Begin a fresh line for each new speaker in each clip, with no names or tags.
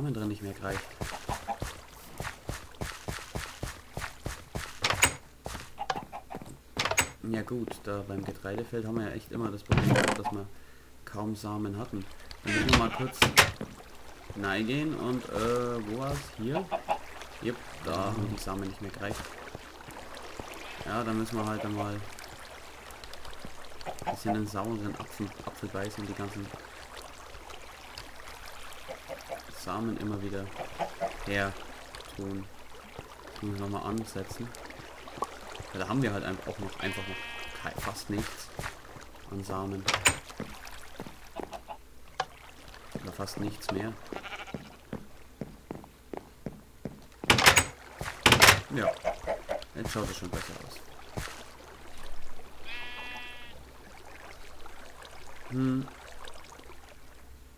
Samen drin nicht mehr gereicht. Ja gut, da beim Getreidefeld haben wir ja echt immer das Problem dass wir kaum Samen hatten. Dann müssen wir mal kurz gehen und äh, wo war's? Hier? Yep, da haben die Samen nicht mehr gereicht. Ja, dann müssen wir halt einmal ein bisschen einen sauren Apfel, Apfel beißen und die ganzen Samen immer wieder her tun. Müssen wir nochmal ansetzen. Ja, da haben wir halt auch noch einfach noch fast nichts an Samen. Oder fast nichts mehr. Ja, jetzt schaut es schon besser aus. Hm.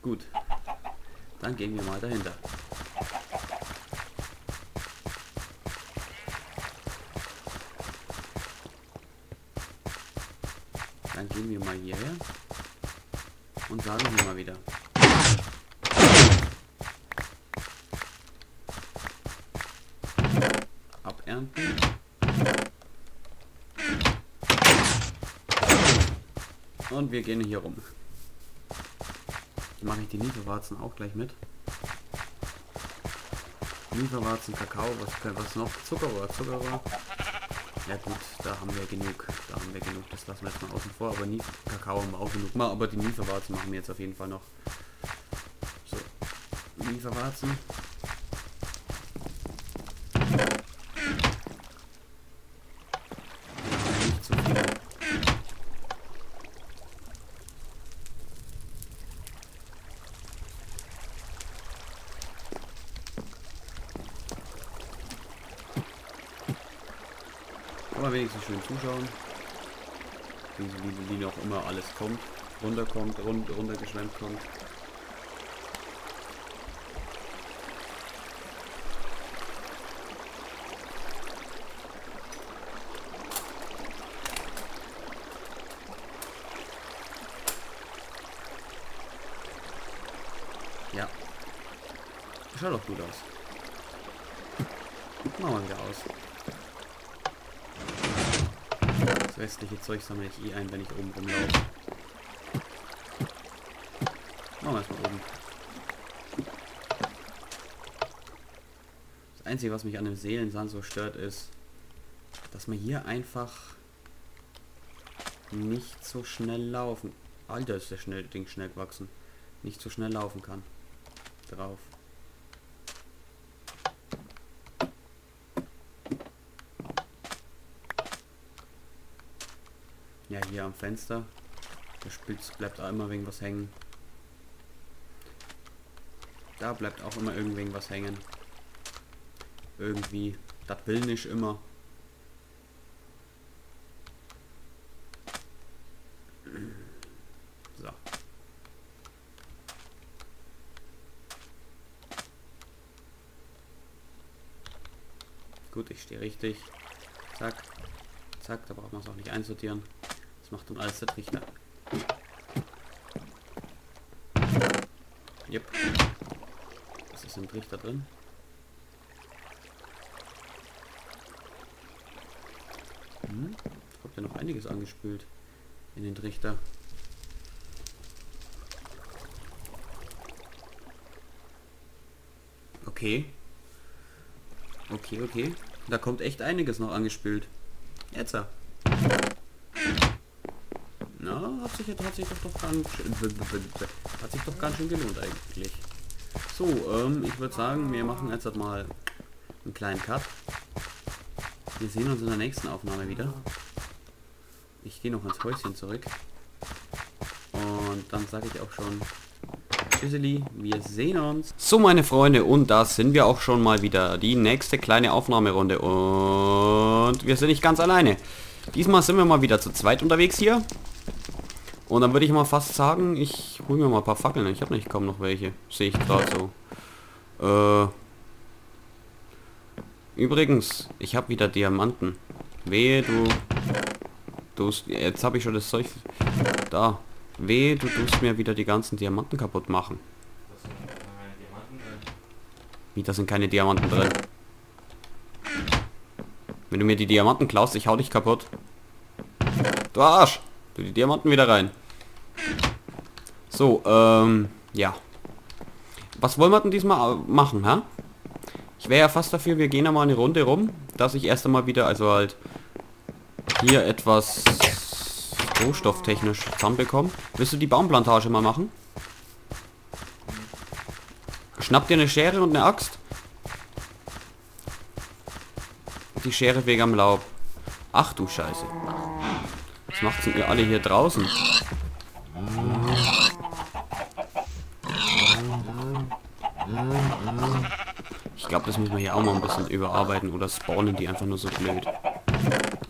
Gut. Dann gehen wir mal dahinter. Dann gehen wir mal hierher und sagen wir mal wieder. Abernten. Und wir gehen hier rum. Mache ich die Lieferwarzen auch gleich mit. Lieferwarzen, Kakao, was, was noch? Zuckerrohr, Zuckerrohr. Ja gut, da haben wir genug. Da haben wir genug. Das lassen wir jetzt mal außen vor. Aber nie Kakao haben wir auch genug. Mal, aber die Lieferwarzen machen wir jetzt auf jeden Fall noch. So. Lieferwarzen. Aber wenigstens schön zuschauen. Wie, wie, wie noch immer alles kommt. Runterkommt, rund, runtergeschwemmt kommt. Ja. Schaut doch gut aus. Machen wir wieder aus. Restliche Zeug sammle ich eh ein, wenn ich oben rumlaufe. Machen wir erstmal oben. Das Einzige, was mich an dem Seelensand so stört, ist, dass man hier einfach nicht so schnell laufen. Alter, ist der schnell, Ding schnell gewachsen. Nicht so schnell laufen kann. Drauf. Ja, hier am Fenster. Der Spitz bleibt auch immer irgendwas hängen. Da bleibt auch immer irgendwas hängen. Irgendwie. Das will nicht immer. So. Gut, ich stehe richtig. Zack. Zack, da braucht man es auch nicht einsortieren macht dann alles der Trichter. Yep. Was ist im Trichter drin? Hm? Kommt ja noch einiges angespült in den Trichter. Okay. Okay, okay. Da kommt echt einiges noch angespült. Jetzt. Hat sich, hat sich doch, doch ganz hat sich doch ganz schön gelohnt eigentlich. So, ähm, ich würde sagen, wir machen jetzt mal einen kleinen Cut. Wir sehen uns in der nächsten Aufnahme wieder. Ich gehe noch ins Häuschen zurück. Und dann sage ich auch schon Tschüsseli, wir sehen uns. So meine Freunde, und da sind wir auch schon mal wieder. Die nächste kleine Aufnahmerunde. Und wir sind nicht ganz alleine. Diesmal sind wir mal wieder zu zweit unterwegs hier. Und dann würde ich mal fast sagen, ich hole mir mal ein paar Fackeln. Ich habe nicht kaum noch welche. Sehe ich gerade so. Äh, übrigens, ich habe wieder Diamanten. Wehe, du... du jetzt habe ich schon das Zeug... Da. Wehe, du tust mir wieder die ganzen Diamanten kaputt machen. Wie, da sind keine Diamanten drin. Wenn du mir die Diamanten klaust, ich hau dich kaputt. Du Arsch! Du die Diamanten wieder rein. So, ähm, ja. Was wollen wir denn diesmal machen, ha? Ich wäre ja fast dafür, wir gehen einmal eine Runde rum, dass ich erst einmal wieder, also halt, hier etwas rohstofftechnisch zusammenbekomme. Willst du die Baumplantage mal machen? Schnapp dir eine Schere und eine Axt. Die Schere wegen am Laub. Ach du Scheiße. Was macht's denn ihr alle hier draußen? Glaube, das müssen wir hier auch mal ein bisschen überarbeiten oder spawnen die einfach nur so blöd.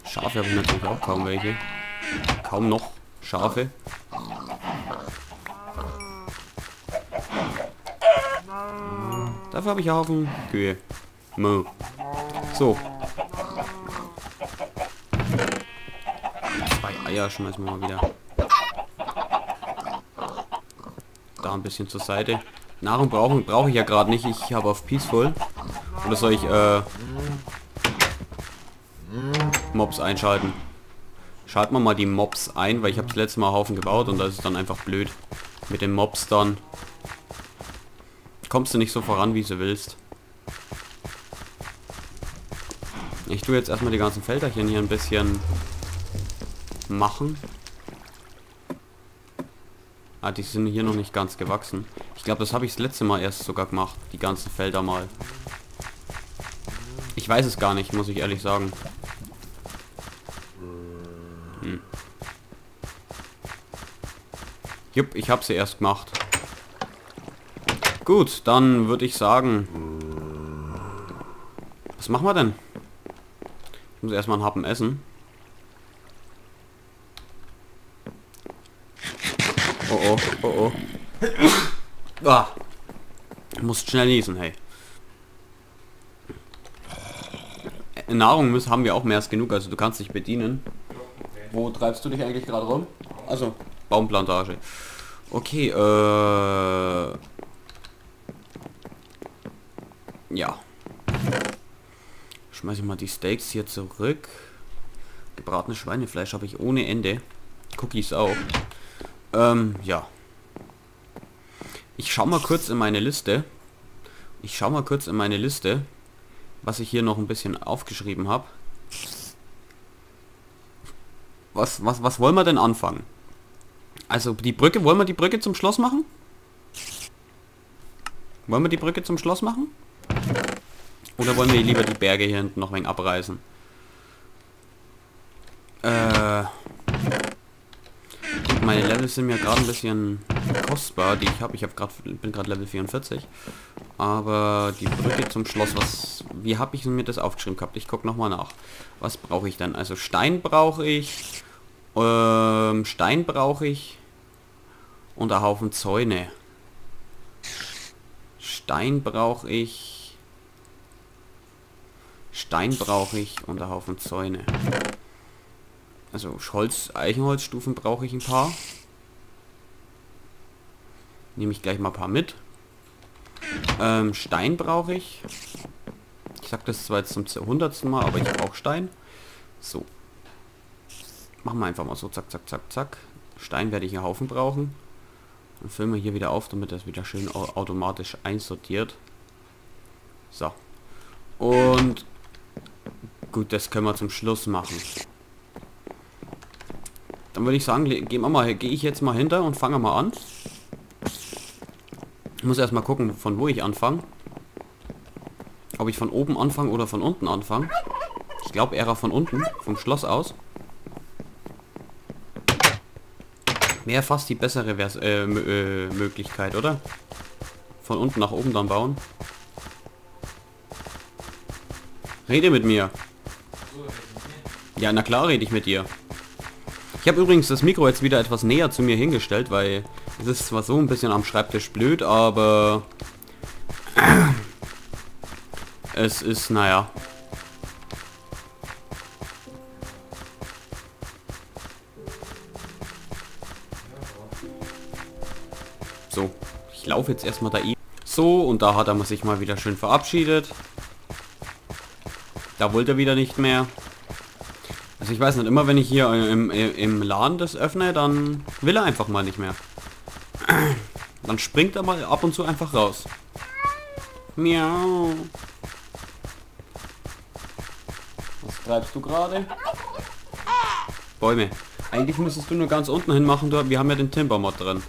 Schafe habe ich natürlich auch kaum welche. Kaum noch Schafe. Dafür habe ich Haufen Kühe. Mo. So. Zwei Eier schmeißen wir mal wieder. Da ein bisschen zur Seite. Nahrung brauchen brauche ich ja gerade nicht. Ich habe auf Peaceful. Oder soll ich äh, Mobs einschalten? Schalten wir mal die Mobs ein, weil ich habe das letzte Mal Haufen gebaut und das ist dann einfach blöd. Mit den Mobs dann. Kommst du nicht so voran, wie du willst. Ich tue jetzt erstmal die ganzen Felderchen hier ein bisschen machen. Ah, die sind hier noch nicht ganz gewachsen. Ich glaube, das habe ich das letzte Mal erst sogar gemacht. Die ganzen Felder mal. Ich weiß es gar nicht, muss ich ehrlich sagen. Hm. Jupp, ich habe sie erst gemacht. Gut, dann würde ich sagen... Was machen wir denn? Ich muss erstmal einen Happen essen. Oh oh, oh oh. Ah. Musst schnell niesen, hey. Nahrung müssen, haben wir auch mehr als genug, also du kannst dich bedienen. Wo treibst du dich eigentlich gerade rum? Also, Baumplantage. Okay, äh... Ja. Schmeiße ich mal die Steaks hier zurück. Gebratenes Schweinefleisch habe ich ohne Ende. Cookies auch. Ähm, ja. Ich schau mal kurz in meine Liste. Ich schau mal kurz in meine Liste, was ich hier noch ein bisschen aufgeschrieben habe. Was, was, was wollen wir denn anfangen? Also die Brücke, wollen wir die Brücke zum Schloss machen? Wollen wir die Brücke zum Schloss machen? Oder wollen wir lieber die Berge hier hinten noch ein wenig abreißen? Äh, meine Levels sind mir gerade ein bisschen kostbar, die ich habe. Ich habe gerade bin gerade Level 44. Aber die Brücke zum Schloss, was wie habe ich mir das aufgeschrieben gehabt? Ich gucke nochmal nach. Was brauche ich dann? Also Stein brauche ich. Ähm, Stein brauche ich. Und ein Haufen Zäune. Stein brauche ich. Stein brauche ich und ein Haufen Zäune. Also Holz, Eichenholzstufen brauche ich ein paar. Nehme ich gleich mal ein paar mit. Ähm, Stein brauche ich. Ich sag das zwar jetzt zum hundertsten Mal, aber ich brauche Stein. So. Machen wir einfach mal so, zack, zack, zack, zack. Stein werde ich einen Haufen brauchen. Dann füllen wir hier wieder auf, damit das wieder schön automatisch einsortiert. So. Und gut, das können wir zum Schluss machen. Dann würde ich sagen, gehen wir mal, gehe ich jetzt mal hinter und fange mal an. Ich muss erstmal gucken, von wo ich anfange. Ob ich von oben anfange oder von unten anfange. Ich glaube eher von unten, vom Schloss aus. Wäre fast die bessere Vers äh, äh, Möglichkeit, oder? Von unten nach oben dann bauen. Rede mit mir. Ja, na klar rede ich mit dir. Ich habe übrigens das Mikro jetzt wieder etwas näher zu mir hingestellt, weil es ist zwar so ein bisschen am Schreibtisch blöd, aber es ist, naja. So, ich laufe jetzt erstmal da So, und da hat er sich mal wieder schön verabschiedet. Da wollte er wieder nicht mehr. Also ich weiß nicht, immer wenn ich hier im, im Laden das öffne, dann will er einfach mal nicht mehr. Dann springt er mal ab und zu einfach raus. Miau. Was treibst du gerade? Bäume. Eigentlich müsstest du nur ganz unten hin machen, wir haben ja den Timbermod drin.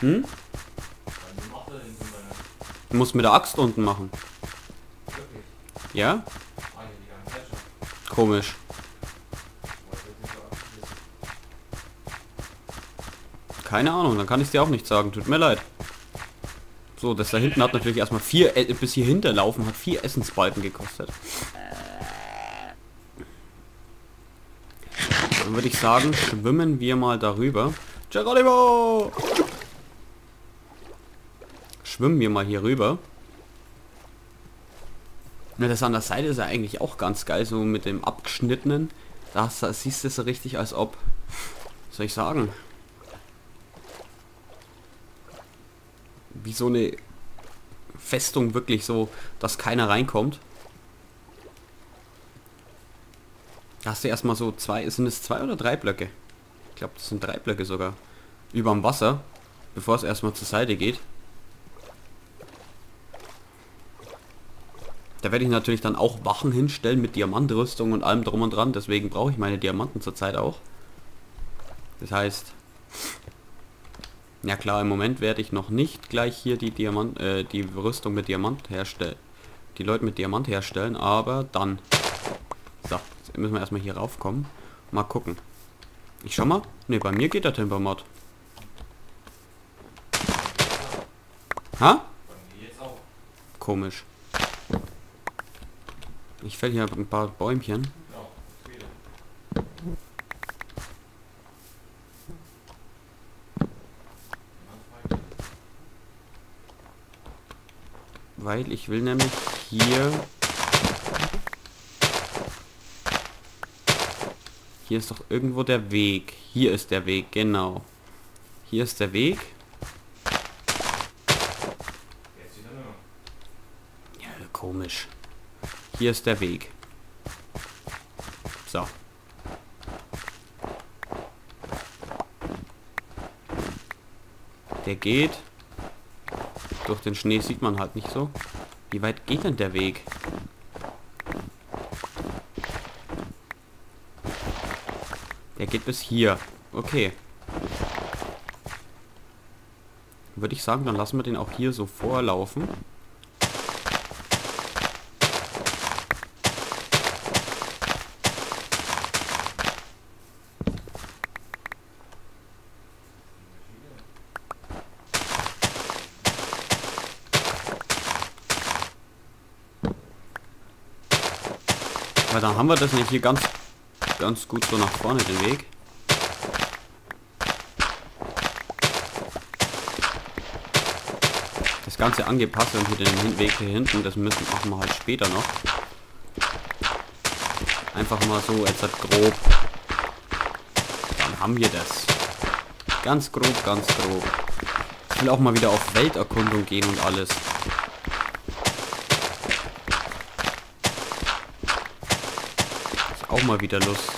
Hm? Du musst mit der Axt unten machen. Ja? Komisch. Keine Ahnung, dann kann ich dir auch nicht sagen. Tut mir leid. So, das da hinten hat natürlich erstmal vier, äh, bis hier hinterlaufen, hat vier Essensbalken gekostet. Dann würde ich sagen, schwimmen wir mal darüber. Geronimo! Schwimmen wir mal hier rüber. Ja, das an der Seite ist ja eigentlich auch ganz geil, so mit dem abgeschnittenen. Da siehst du so richtig, als ob, soll ich sagen, wie so eine Festung wirklich so, dass keiner reinkommt. Da hast du erstmal so zwei, sind es zwei oder drei Blöcke? Ich glaube, das sind drei Blöcke sogar. Über dem Wasser, bevor es erstmal zur Seite geht. Da werde ich natürlich dann auch Wachen hinstellen mit Diamantrüstung und allem drum und dran. Deswegen brauche ich meine Diamanten zurzeit auch. Das heißt, ja klar, im Moment werde ich noch nicht gleich hier die Diamant, äh, die Rüstung mit Diamant herstellen. Die Leute mit Diamant herstellen, aber dann. So, jetzt müssen wir erstmal hier raufkommen. Mal gucken. Ich schau mal. Ne, bei mir geht der Timbermod. Ha? Komisch. Ich fäll hier ein paar Bäumchen. Weil ich will nämlich hier... Hier ist doch irgendwo der Weg. Hier ist der Weg, genau. Hier ist der Weg. Ja, komisch. Hier ist der Weg. So. Der geht. Durch den Schnee sieht man halt nicht so. Wie weit geht denn der Weg? Der geht bis hier. Okay. Würde ich sagen, dann lassen wir den auch hier so vorlaufen. Weil dann haben wir das nicht hier ganz, ganz gut so nach vorne den Weg. Das Ganze angepasst und hier den Weg hier hinten, das müssen machen wir halt später noch. Einfach mal so jetzt halt grob. Dann haben wir das. Ganz grob, ganz grob. Ich will auch mal wieder auf Welterkundung gehen und alles. Auch mal wieder Lust.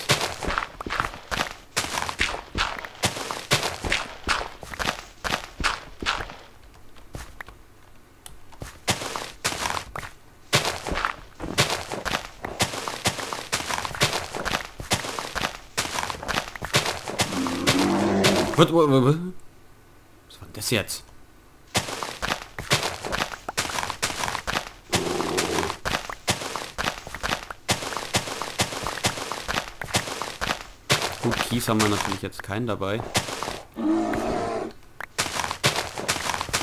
Was war das jetzt? Gut, Kies haben wir natürlich jetzt keinen dabei.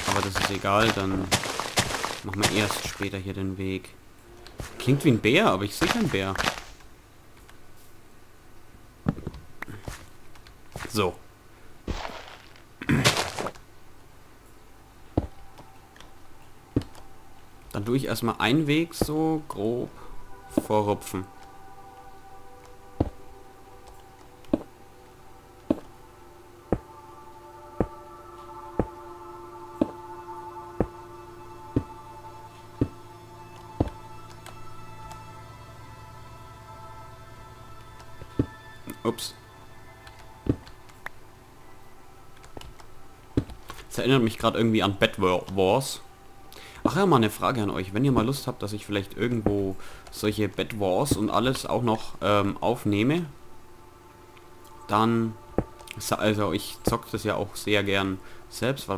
Aber das ist egal, dann machen wir erst später hier den Weg. Klingt wie ein Bär, aber ich sehe keinen Bär. So. Dann tue ich erstmal einen Weg so grob vorrupfen. Ups. Das erinnert mich gerade irgendwie an Bed Wars. Ach ja, mal eine Frage an euch. Wenn ihr mal Lust habt, dass ich vielleicht irgendwo solche Bed Wars und alles auch noch ähm, aufnehme, dann... Also ich zocke das ja auch sehr gern selbst,